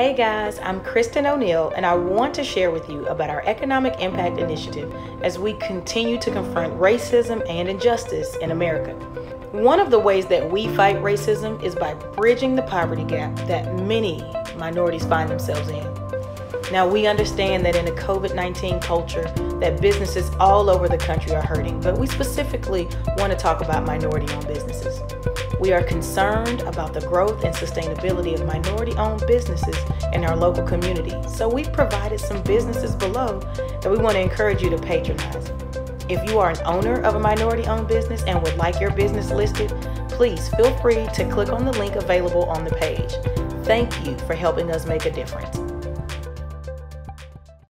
Hey guys, I'm Kristen O'Neill, and I want to share with you about our Economic Impact Initiative as we continue to confront racism and injustice in America. One of the ways that we fight racism is by bridging the poverty gap that many minorities find themselves in. Now, we understand that in a COVID 19 culture, that businesses all over the country are hurting, but we specifically want to talk about minority owned businesses. We are concerned about the growth and sustainability of minority owned businesses in our local community, so we've provided some businesses below that we want to encourage you to patronize. If you are an owner of a minority owned business and would like your business listed, please feel free to click on the link available on the page. Thank you for helping us make a difference.